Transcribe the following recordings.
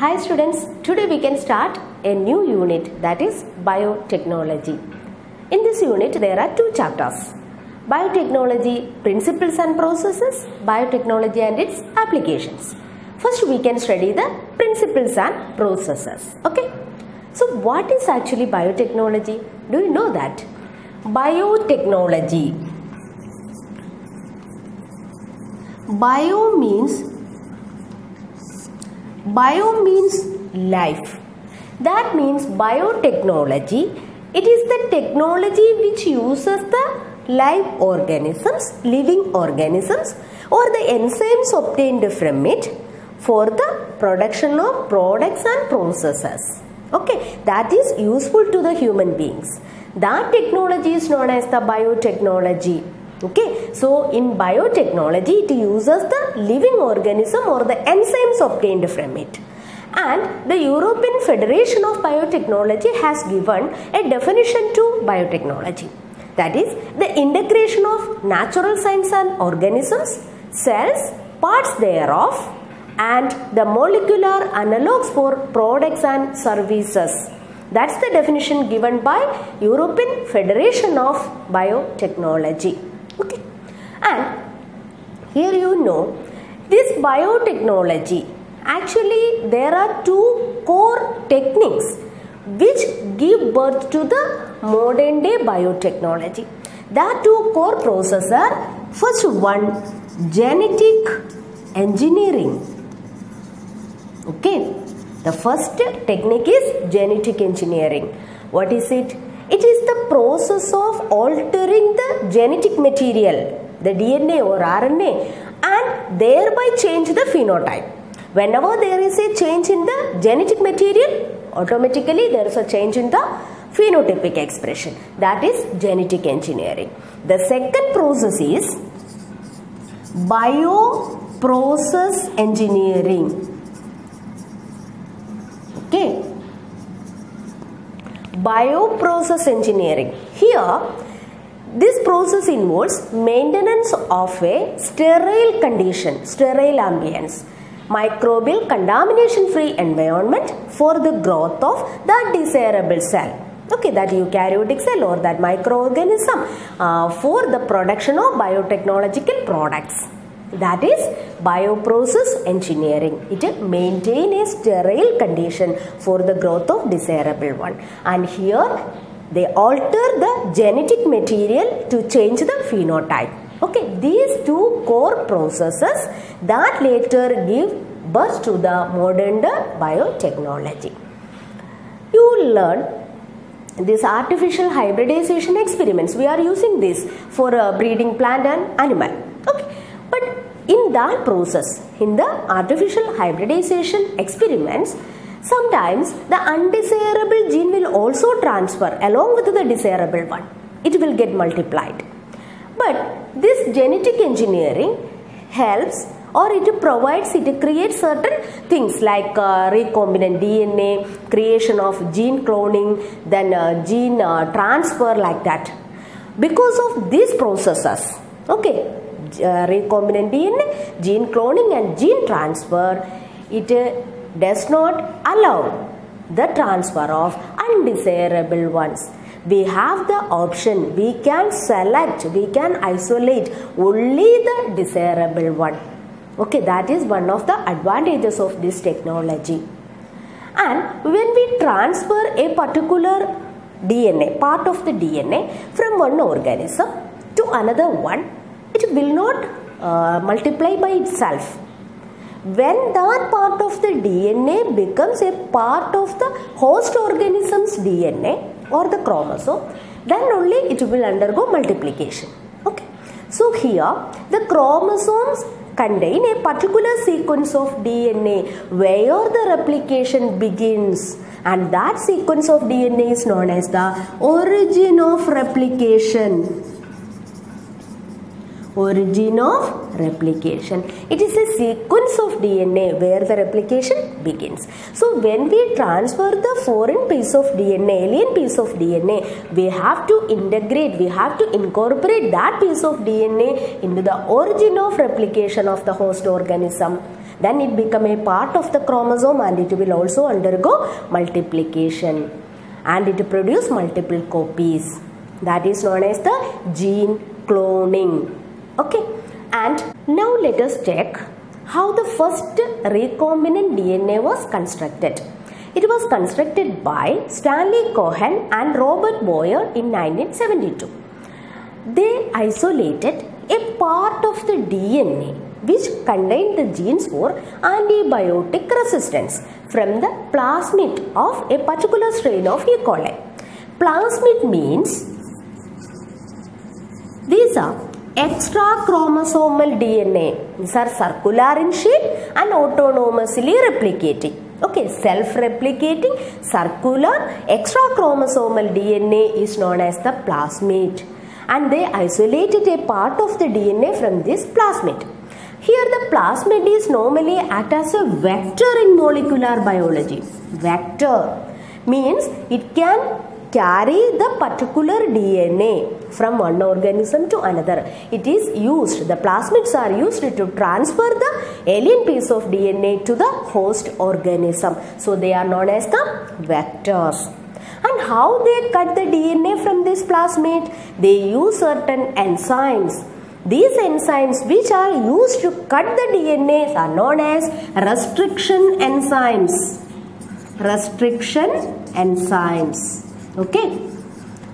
Hi students, today we can start a new unit that is biotechnology. In this unit there are two chapters. Biotechnology principles and processes, biotechnology and its applications. First we can study the principles and processes. Okay. So what is actually biotechnology? Do you know that? Biotechnology. Bio means bio means life. That means biotechnology. It is the technology which uses the live organisms living organisms or the enzymes obtained from it for the production of products and processes. Okay that is useful to the human beings. That technology is known as the biotechnology okay so in biotechnology it uses the living organism or the enzymes obtained from it. And the european federation of biotechnology has given a definition to biotechnology. That is the integration of natural science and organisms cells parts thereof and the molecular analogues for products and services. That's the definition given by european federation of biotechnology okay. And here you know this biotechnology actually there are two core techniques which give birth to the modern day biotechnology. That two core processes are first one genetic engineering. Okay. The first technique is genetic engineering. What is it process of altering the genetic material, the DNA or RNA, and thereby change the phenotype. Whenever there is a change in the genetic material, automatically there is a change in the phenotypic expression. That is genetic engineering. The second process is bioprocess engineering. Okay bioprocess engineering. Here, this process involves maintenance of a sterile condition, sterile ambience, microbial contamination free environment for the growth of the desirable cell. Okay, that eukaryotic cell or that microorganism uh, for the production of biotechnological products that is bioprocess engineering. It maintain a sterile condition for the growth of desirable one. And here they alter the genetic material to change the phenotype. Okay these two core processes that later give birth to the modern biotechnology. You learn this artificial hybridization experiments. We are using this for uh, breeding plant and animal in that process in the artificial hybridization experiments sometimes the undesirable gene will also transfer along with the desirable one. It will get multiplied. But this genetic engineering helps or it provides it creates certain things like uh, recombinant dna creation of gene cloning then uh, gene uh, transfer like that. Because of these processes okay recombinant dna gene cloning and gene transfer. It uh, does not allow the transfer of undesirable ones. We have the option. We can select we can isolate only the desirable one. Okay that is one of the advantages of this technology. And when we transfer a particular dna part of the dna from one organism to another one it will not uh, multiply by itself. When that part of the dna becomes a part of the host organism's dna or the chromosome then only it will undergo multiplication. Okay. So here the chromosomes contain a particular sequence of DNA where the replication begins and that sequence of DNA is known as the origin of replication origin of replication. It is a sequence of dna where the replication begins. So when we transfer the foreign piece of dna alien piece of dna we have to integrate we have to incorporate that piece of dna into the origin of replication of the host organism. Then it become a part of the chromosome and it will also undergo multiplication. And it produce multiple copies. That is known as the gene cloning okay and now let us check how the first recombinant dna was constructed it was constructed by stanley cohen and herbert boyer in 1972 they isolated a part of the dna which contained the genes for antibiotic resistance from the plasmid of a particular strain of E. coli. Plasmid means these are extra chromosomal DNA. These are circular in shape and autonomously replicating. Okay, self-replicating circular extra chromosomal DNA is known as the plasmid and they isolated a part of the DNA from this plasmid. Here the plasmid is normally act as a vector in molecular biology. Vector means it can carry the particular DNA from one organism to another. It is used, the plasmids are used to transfer the alien piece of DNA to the host organism. So they are known as the vectors. And how they cut the DNA from this plasmid? They use certain enzymes these enzymes which are used to cut the DNA are known as restriction enzymes. Restriction enzymes. Okay.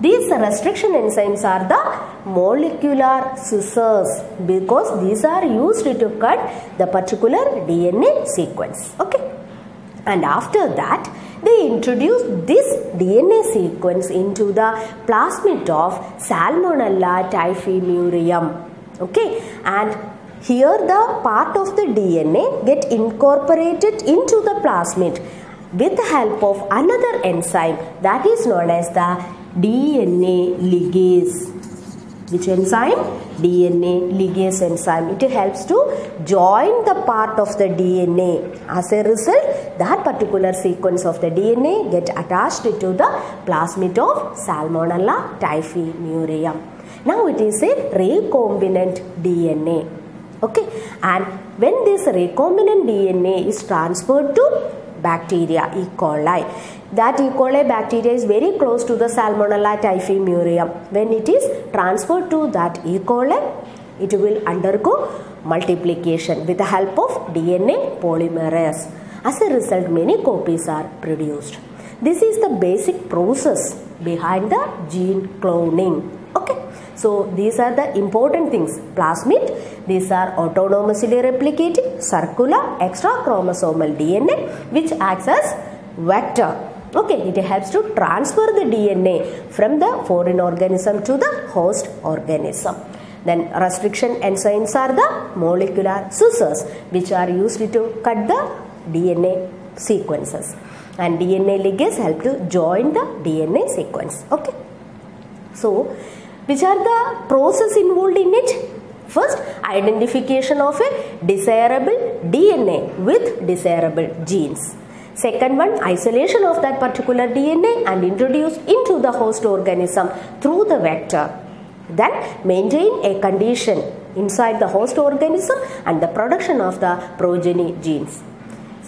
These restriction enzymes are the molecular scissors because these are used to cut the particular DNA sequence. Okay. And after that, they introduce this DNA sequence into the plasmid of Salmonella typhimurium okay and here the part of the DNA get incorporated into the plasmid with the help of another enzyme that is known as the DNA ligase. Which enzyme? DNA ligase enzyme. It helps to join the part of the DNA as a result that particular sequence of the DNA get attached to the plasmid of Salmonella typhimurium now it is a recombinant DNA. Okay, and when this recombinant DNA is transferred to bacteria E. coli, that E. coli bacteria is very close to the Salmonella typhimurium. When it is transferred to that E. coli, it will undergo multiplication with the help of DNA polymerase. As a result, many copies are produced. This is the basic process behind the gene cloning. Okay. So these are the important things. Plasmid, these are autonomously replicating circular extra chromosomal DNA which acts as vector. Okay, it helps to transfer the DNA from the foreign organism to the host organism. Then restriction enzymes are the molecular scissors which are used to cut the DNA sequences and DNA ligase help to join the DNA sequence. Okay. So, which are the process involved in it? First, identification of a desirable DNA with desirable genes. Second one, isolation of that particular DNA and introduce into the host organism through the vector. Then maintain a condition inside the host organism and the production of the progeny genes.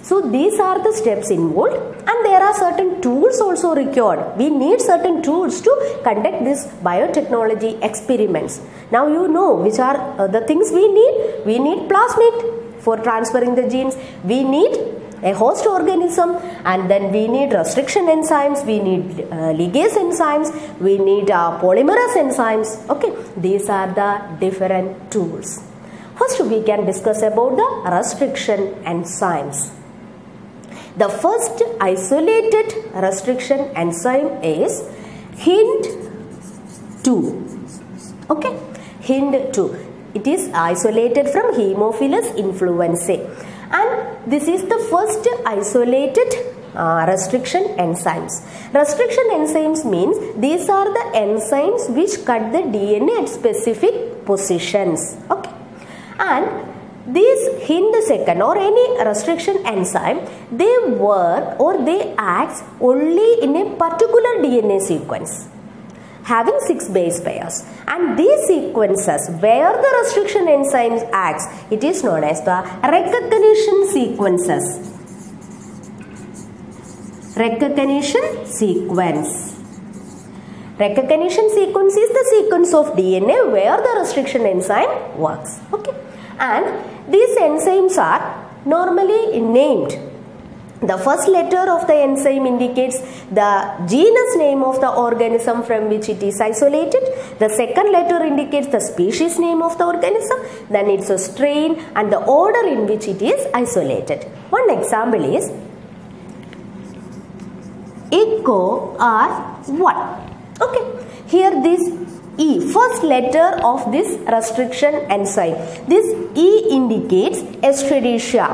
So these are the steps involved and there are certain tools also required. We need certain tools to conduct this biotechnology experiments. Now you know which are uh, the things we need. We need plasmid for transferring the genes. We need a host organism and then we need restriction enzymes, we need uh, ligase enzymes, we need uh, polymerase enzymes. Okay, these are the different tools. First we can discuss about the restriction enzymes. The first isolated restriction enzyme is HIND2. Okay, HIND2. It is isolated from Haemophilus influenzae and this is the first isolated uh, restriction enzymes. Restriction enzymes means these are the enzymes which cut the DNA at specific positions. Okay, and these hind second or any restriction enzyme they work or they act only in a particular DNA sequence having six base pairs. And these sequences where the restriction enzyme acts it is known as the recognition sequences. Recognition sequence. Recognition sequence is the sequence of dna where the restriction enzyme works. Okay and these enzymes are normally named the first letter of the enzyme indicates the genus name of the organism from which it is isolated. The second letter indicates the species name of the organism. Then it's a strain and the order in which it is isolated. One example is Eco R1. Okay. Here this E, first letter of this restriction enzyme. This E indicates Escherichia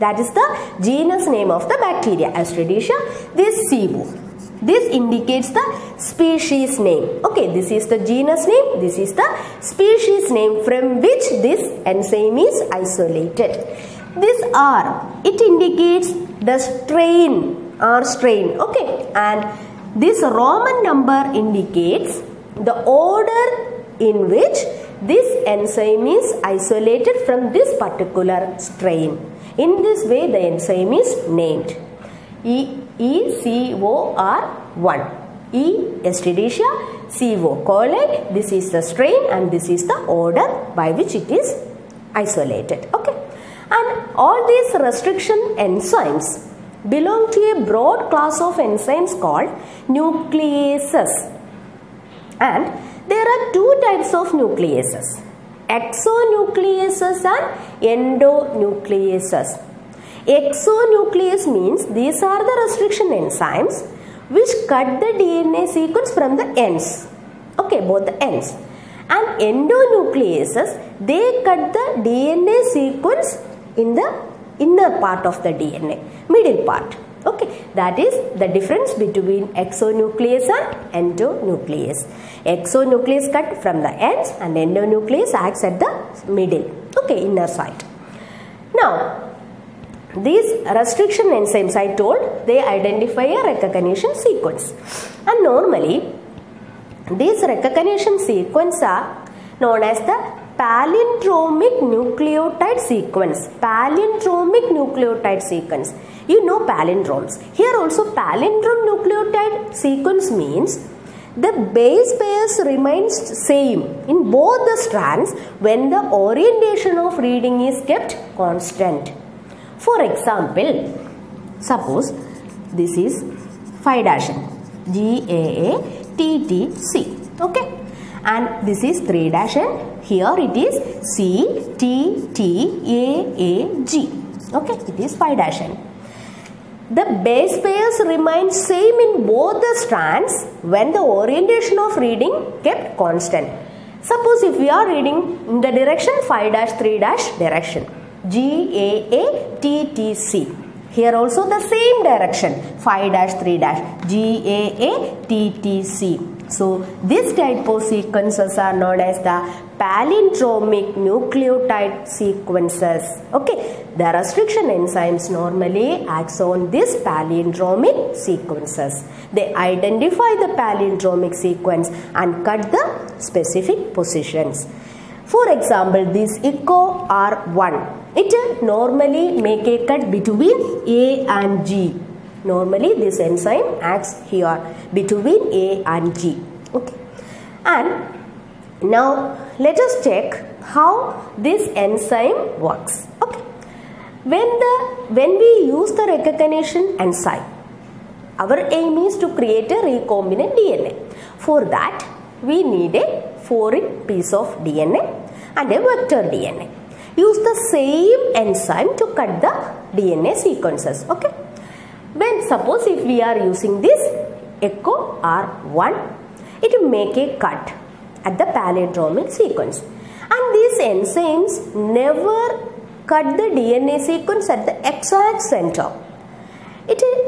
that is the genus name of the bacteria Escherichia. This CO. This indicates the species name. Okay, this is the genus name. This is the species name from which this enzyme is isolated. This R, it indicates the strain R strain. Okay, and this Roman number indicates the order in which this enzyme is isolated from this particular strain. In this way, the enzyme is named E ECOR1. E Escherichia, CO coli. This is the strain and this is the order by which it is isolated. Okay, and all these restriction enzymes belong to a broad class of enzymes called nucleases. And there are two types of nucleases exonucleases and endonucleases. Exonuclease means these are the restriction enzymes which cut the DNA sequence from the ends. Okay, both the ends. And endonucleases, they cut the DNA sequence in the inner part of the DNA, middle part. Okay, that is the difference between exonuclease and endonuclease. Exonuclease cut from the ends and endonuclease acts at the middle, okay, inner side. Now, these restriction enzymes I told, they identify a recognition sequence. And normally, these recognition sequence are known as the palindromic nucleotide sequence. Palindromic nucleotide sequence. You know palindromes. Here also palindrome nucleotide sequence means the base pairs remains same in both the strands when the orientation of reading is kept constant. For example, suppose this is 5 dash G A A T T C. Okay and this is 3 dash and here it is C T T A A G. Okay, it is 5 dash n. The base pairs remain same in both the strands when the orientation of reading kept constant. Suppose if we are reading in the direction 5 dash 3 dash direction G A A T T C. Here also the same direction 5 dash 3 dash G A A T T C. So this type of sequences are known as the palindromic nucleotide sequences. Okay, the restriction enzymes normally acts on this palindromic sequences. They identify the palindromic sequence and cut the specific positions. For example, this ECO R1, it normally make a cut between A and G Normally this enzyme acts here between A and G. Okay. And now let us check how this enzyme works. Okay. When the when we use the recognition enzyme, our aim is to create a recombinant DNA. For that, we need a foreign piece of DNA and a vector DNA. Use the same enzyme to cut the DNA sequences. Okay. When suppose if we are using this Eco R1, it will make a cut at the palindromic sequence. And these enzymes never cut the DNA sequence at the exact center. It is,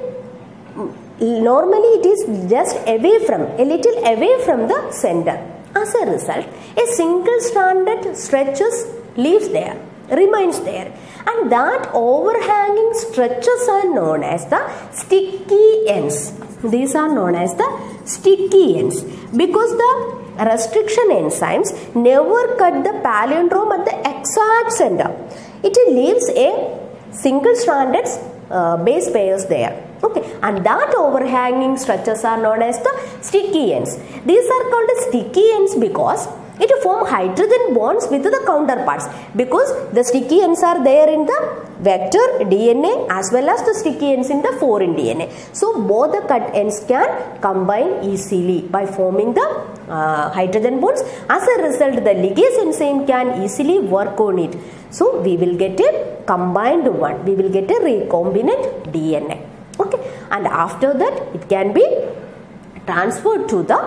mm, normally it is just away from, a little away from the center. As a result, a single stranded stretches leaves there remains there and that overhanging stretches are known as the sticky ends these are known as the sticky ends because the restriction enzymes never cut the palindrome at the exact center. It leaves a single stranded uh, base pairs there. Okay, and that overhanging structures are known as the sticky ends. These are called sticky ends because it form hydrogen bonds with the counterparts because the sticky ends are there in the vector DNA as well as the sticky ends in the foreign DNA. So both the cut ends can combine easily by forming the uh, hydrogen bonds. As a result the ligase enzyme can easily work on it. So we will get a combined one. We will get a recombinant DNA. Okay and after that it can be transferred to the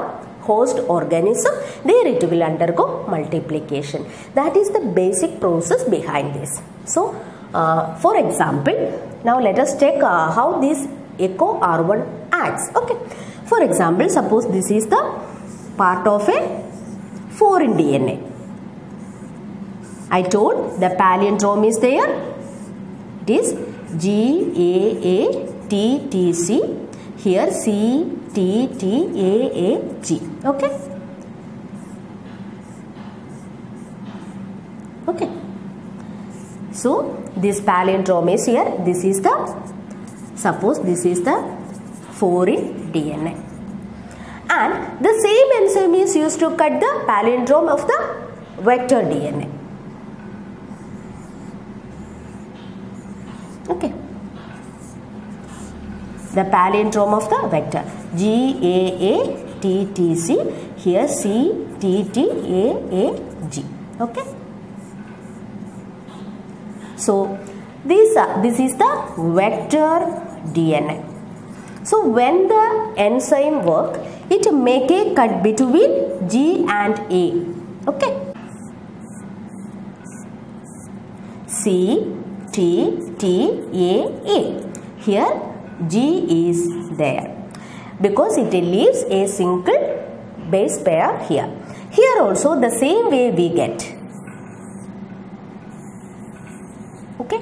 host organism there it will undergo multiplication. That is the basic process behind this. So uh, for example now let us check uh, how this Eco r1 acts. Okay. For example suppose this is the part of a foreign dna i told the palindrome is there. It is g a a t t c. Here c T T A A G. Okay. Okay. So this palindrome is here. This is the suppose this is the foreign DNA. And the same enzyme is used to cut the palindrome of the vector DNA. Okay the palindrome of the vector. G A A T T C. Here C T T A A G. Okay? So this uh, this is the vector DNA so when the enzyme work it make a cut between G and A. Okay? C T T A A. Here G is there because it leaves a single base pair here. Here also the same way we get. Okay.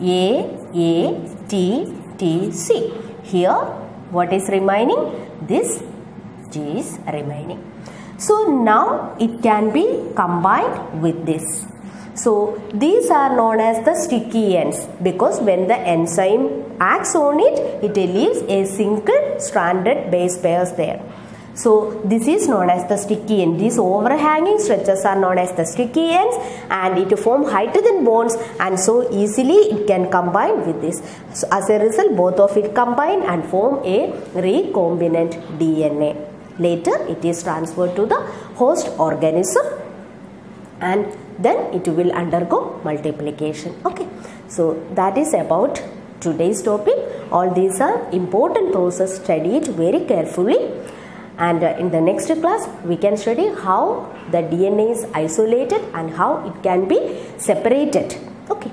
A, A, T, T, C. Here what is remaining? This G is remaining. So now it can be combined with this. So these are known as the sticky ends because when the enzyme acts on it, it leaves a single stranded base pairs there. So this is known as the sticky end. These overhanging stretches are known as the sticky ends and it form hydrogen bonds and so easily it can combine with this. So as a result both of it combine and form a recombinant DNA. Later it is transferred to the host organism and then it will undergo multiplication. Okay. So that is about today's topic. All these are important process studied very carefully. And uh, in the next class we can study how the dna is isolated and how it can be separated. Okay